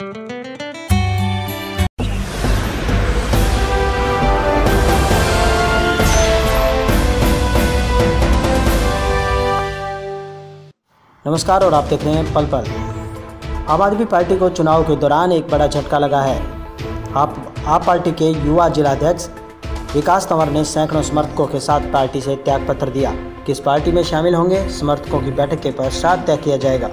नमस्कार और आप देख रहे हैं पल पल। आम आदमी पार्टी को चुनाव के दौरान एक बड़ा झटका लगा है। आप आप पार्टी के युवा जिलाध्यक्ष विकास तंवर ने सैकड़ों समर्थकों के साथ पार्टी से त्याग पत्र दिया। किस पार्टी में शामिल होंगे? समर्थकों की बैठक के पश्चात तय किया जाएगा।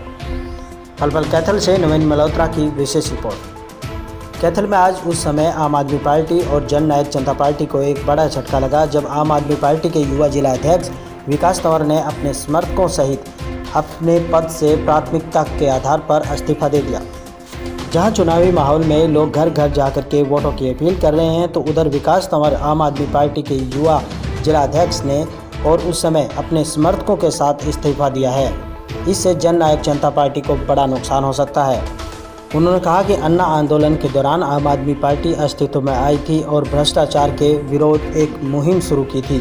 पल पल कैथल से नवीन मल्होत्रा की विशेष रिपोर्ट। कैथल में आज उस समय आम आदमी पार्टी और जन नायक जनता पार्टी को एक बड़ा झटका लगा जब आम आदमी पार्टी के युवा जिला अध्यक्ष विकास तंवर ने अपने समर्थकों सहित अपने पद से प्राथमिकता के आधार पर इस्तीफा दे दिया। जहाँ चुनावी माहौल में लोग घर घर जाकर के वोटों की अपील कर रहे हैं तो उधर विकास तंवर आम आदमी पार्टी के युवा जिलाध्यक्ष ने और उस समय अपने समर्थकों के साथ इस्तीफा दिया है। इससे जन नायक जनता पार्टी को बड़ा नुकसान हो सकता है। उन्होंने कहा कि अन्ना आंदोलन के दौरान आम आदमी पार्टी अस्तित्व में आई थी और भ्रष्टाचार के विरोध एक मुहिम शुरू की थी।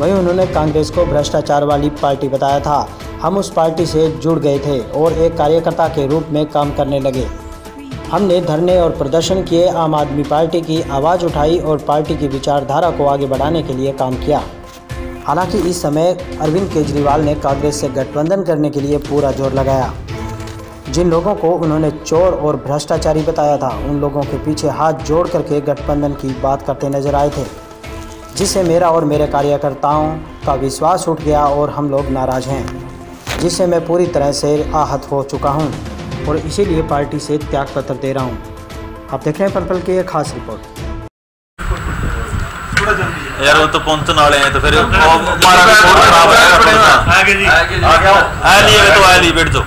वहीं उन्होंने कांग्रेस को भ्रष्टाचार वाली पार्टी बताया था। हम उस पार्टी से जुड़ गए थे और एक कार्यकर्ता के रूप में काम करने लगे। हमने धरने और प्रदर्शन किए, आम आदमी पार्टी की आवाज़ उठाई और पार्टी की विचारधारा को आगे बढ़ाने के लिए काम किया। हालाँकि इस समय अरविंद केजरीवाल ने कांग्रेस से गठबंधन करने के लिए पूरा ज़ोर लगाया। जिन लोगों को उन्होंने चोर और भ्रष्टाचारी बताया था, उन लोगों के पीछे हाथ जोड़ करके गठबंधन की बात करते नज़र आए थे, जिससे मेरा और मेरे कार्यकर्ताओं का विश्वास उठ गया और हम लोग नाराज़ हैं, जिससे मैं पूरी तरह से आहत हो चुका हूँ और इसीलिए पार्टी से त्याग पत्र दे रहा हूँ। आप देख रहे हैं पल पल की ये खास रिपोर्ट। यार वो तो पहुँचने वाले हैं तो फिर वो हमारा रिपोर्ट खराब है आगे जी। आ लिए तो आ लिए बैठ जाओ।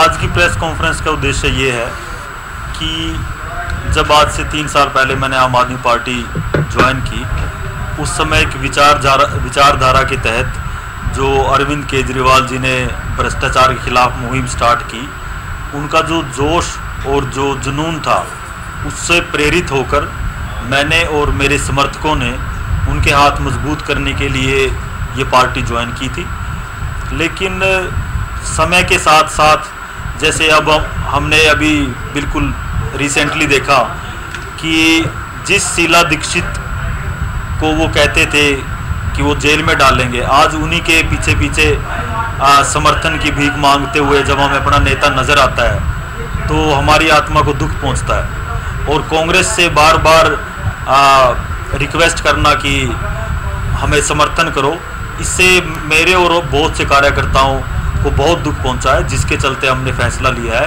आज की प्रेस कॉन्फ्रेंस का उद्देश्य ये है कि जब आज से तीन साल पहले मैंने आम आदमी पार्टी ज्वाइन की उस समय एक विचारधारा विचारधारा के तहत जो अरविंद केजरीवाल जी ने भ्रष्टाचार के खिलाफ मुहिम स्टार्ट की उनका जो जोश और जो जुनून था उससे प्रेरित होकर मैंने और मेरे समर्थकों ने उनके हाथ मज़बूत करने के लिए ये पार्टी ज्वाइन की थी। लेकिन समय के साथ साथ जैसे अब हमने अभी बिल्कुल रिसेंटली देखा कि जिस शीला दीक्षित को वो कहते थे कि वो जेल में डालेंगे आज उन्हीं के पीछे पीछे आ, समर्थन की भीख मांगते हुए जब हमें अपना नेता नज़र आता है तो हमारी आत्मा को दुख पहुँचता है। और कांग्रेस से बार बार आ, रिक्वेस्ट करना कि हमें समर्थन करो। इससे मेरे और बहुत से कार्यकर्ताओं को बहुत दुख पहुँचा है जिसके चलते हमने फैसला लिया है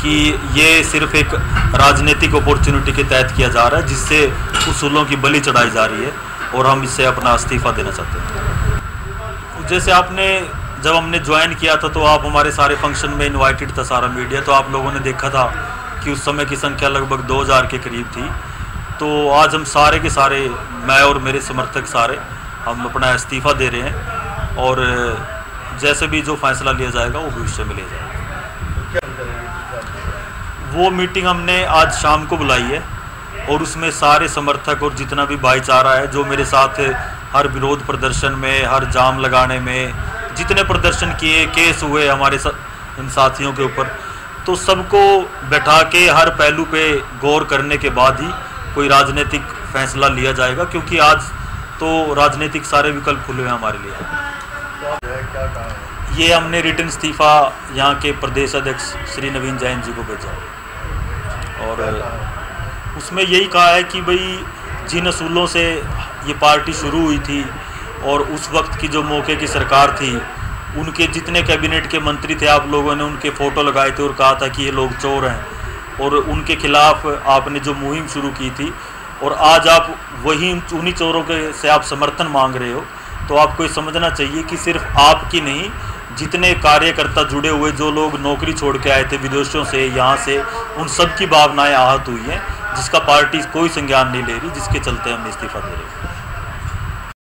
कि ये सिर्फ़ एक राजनीतिक अपॉर्चुनिटी के तहत किया जा रहा है जिससे उसूलों की बलि चढ़ाई जा रही है और हम इससे अपना इस्तीफ़ा देना चाहते हैं। जैसे आपने जब हमने ज्वाइन किया था तो आप हमारे सारे फ़ंक्शन में इनवाइटेड था सारा मीडिया तो आप लोगों ने देखा था कि उस समय की संख्या लगभग 2000 के करीब थी। तो आज हम सारे के सारे मैं और मेरे समर्थक सारे हम अपना इस्तीफ़ा दे रहे हैं और जैसे भी जो फैसला लिया जाएगा वो भविष्य में लिया जाएगा। वो मीटिंग हमने आज शाम को बुलाई है और उसमें सारे समर्थक और जितना भी भाईचारा है जो मेरे साथ हर विरोध प्रदर्शन में हर जाम लगाने में जितने प्रदर्शन किए केस हुए हमारे सा, इन साथियों के ऊपर तो सबको बैठा के हर पहलू पे गौर करने के बाद ही कोई राजनीतिक फैसला लिया जाएगा, क्योंकि आज तो राजनीतिक सारे विकल्प खुले हैं हमारे लिए। ये हमने रिटर्न इस्तीफ़ा यहाँ के प्रदेश अध्यक्ष श्री नवीन जैन जी को भेजा। और उसमें यही कहा है कि भाई, जिन असूलों से ये पार्टी शुरू हुई थी और उस वक्त की जो मौके की सरकार थी, उनके जितने कैबिनेट के मंत्री थे, आप लोगों ने उनके फ़ोटो लगाए थे और कहा था कि ये लोग चोर हैं। और उनके खिलाफ आपने जो मुहिम शुरू की थी, और आज आप वही उन्हीं चोरों के से आप समर्थन मांग रहे हो तो आपको ये समझना चाहिए कि सिर्फ़ आपकी नहीं, जितने कार्यकर्ता जुड़े हुए, जो लोग नौकरी छोड़ के आए थे विदेशों से, यहाँ से, उन सब की भावनाएँ आहत हुई हैं, जिसका पार्टी कोई संज्ञान नहीं ले रही, जिसके चलते हम इस्तीफा दे रहे हैं।